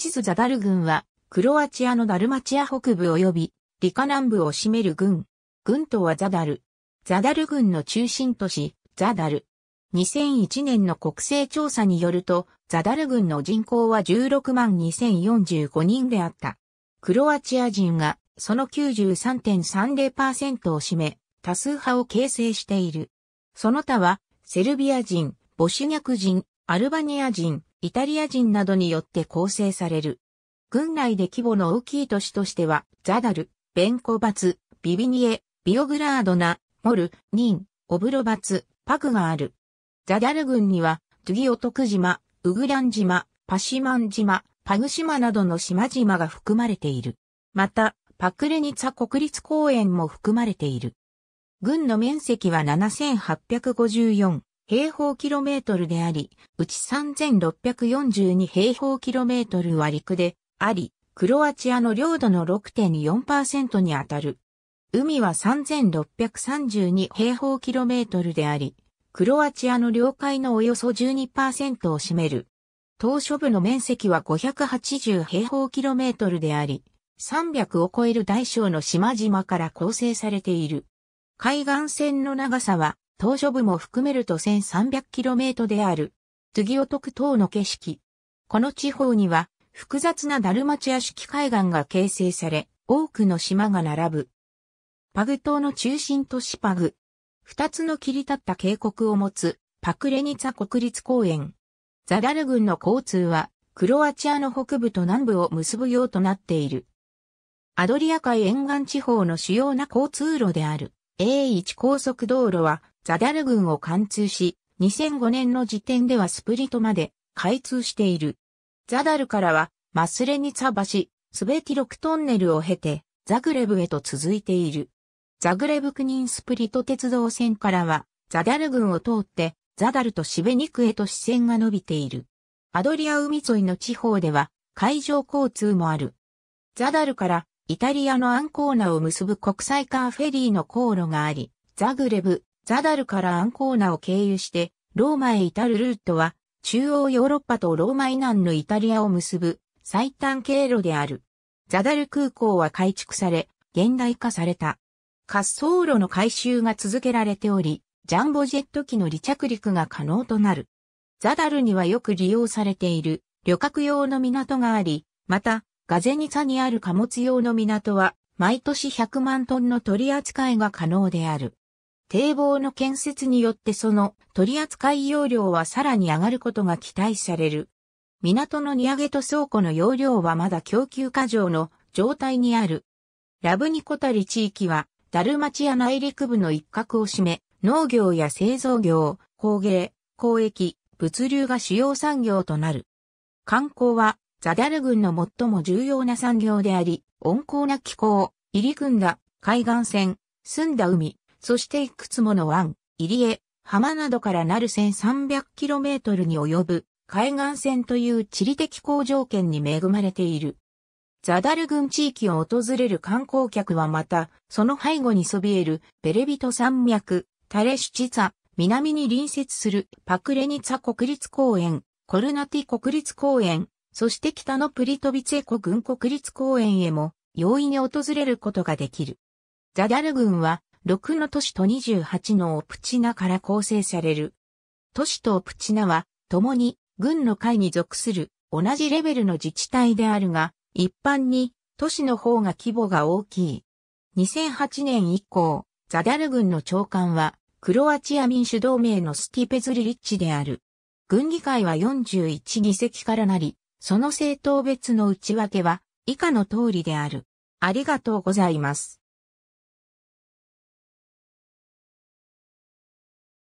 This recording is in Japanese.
地図ザダル軍は、クロアチアのダルマチア北部及び、リカ南部を占める軍。軍都はザダル。ザダル軍の中心都市、ザダル。2001年の国勢調査によると、ザダル軍の人口は16万2045人であった。クロアチア人がその93.30%を占め、多数派を形成している。その他は、セルビア人、ボシュニャク人、アルバニア人、イタリア人などによって構成される。軍内で規模の大きい都市としては、ザダル、ベンコバツ、ビビニエ、ビオグラードナ、モル、ニン、オブロバツ、パクがある。ザダル郡には、トゥギオトク島、ウグラン島、パシマン島、パグ島などの島々が含まれている。また、パクレニツァ国立公園も含まれている。軍の面積は7854平方キロメートルであり、うち3642平方キロメートルは陸であり、クロアチアの領土の6.4%にあたる。海は3632平方キロメートルであり、クロアチアの領海のおよそ12%を占める。島嶼部の面積は580平方キロメートルであり、300を超える大小の島々から構成されている。海岸線の長さは、島嶼部も含めると 1300km である。次を解く島の景色。この地方には、複雑なダルマチア式海岸が形成され、多くの島が並ぶ。パグ島の中心都市パグ。二つの切り立った渓谷を持つ、パクレニツァ国立公園。ザダル郡の交通は、クロアチアの北部と南部を結ぶようとなっている。アドリア海沿岸地方の主要な交通路である A1 高速道路はザダル郡を貫通し、2005年の時点ではスプリトまで開通している。ザダルからはマスレニツァ橋、スベティロクトンネルを経てザグレブへと続いている。ザグレブクニンスプリト鉄道線からはザダル郡を通ってザダルとシベニクへと支線が伸びている。アドリア海沿いの地方では海上交通もある。ザダルからイタリアのアンコーナを結ぶ国際カーフェリーの航路があり、ザグレブ、ザダルからアンコーナを経由して、ローマへ至るルートは、中央ヨーロッパとローマ以南のイタリアを結ぶ最短経路である。ザダル空港は改築され、現代化された。滑走路の改修が続けられており、ジャンボジェット機の離着陸が可能となる。ザダルにはよく利用されている旅客用の港があり、また、ガゼニツァにある貨物用の港は、毎年100万トンの取り扱いが可能である。堤防の建設によってその取り扱い容量はさらに上がることが期待される。港の荷上げと倉庫の容量はまだ供給過剰の状態にある。ラブニコタリ地域はダルマチア内陸部の一角を占め、農業や製造業、工芸、交易、物流が主要産業となる。観光はザダル郡の最も重要な産業であり、温厚な気候、入り組んだ海岸線、澄んだ海、そしていくつもの湾、入り江、浜などからなる 1300km に及ぶ海岸線という地理的好条件に恵まれている。ザダル郡地域を訪れる観光客はまた、その背後にそびえるベレビト山脈、タレシュチツァ、南に隣接するパクレニツァ国立公園、コルナティ国立公園、そして北のプリトビツェコ軍国立公園へも容易に訪れることができる。ザダル郡は6の都市と28のオプチナから構成される。都市とオプチナは共に軍の会に属する同じレベルの自治体であるが、一般に都市の方が規模が大きい。2008年以降、ザダル郡の長官はクロアチア民主同盟のスティペズリリッチである。軍議会は41議席からなり、その政党別の内訳は以下の通りである。ありがとうございます。